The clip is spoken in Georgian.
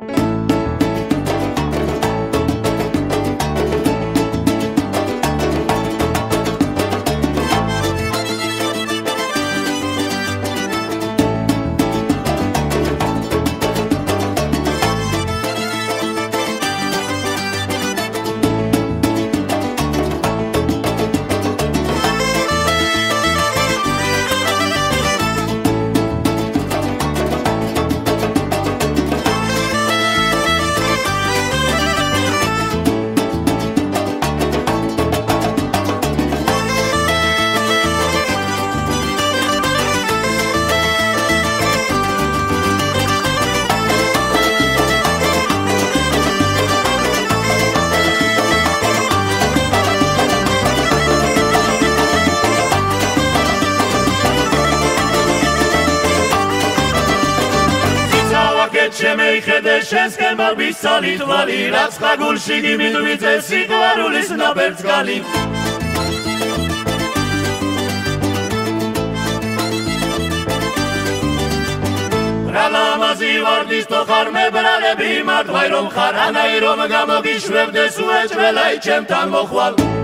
you შემეიხედე შენსკენ ბალბისალი თვალი რაც ხაგულში გიმიდვიძე სიყვარულის ნაბერძგალი რალამაზი ვარდის თო ხარ მებრალები მარტვაი რომ ხარ ანაი რომ გამოგიშვებდეს უეჭველაი ჩემთან მოხვალ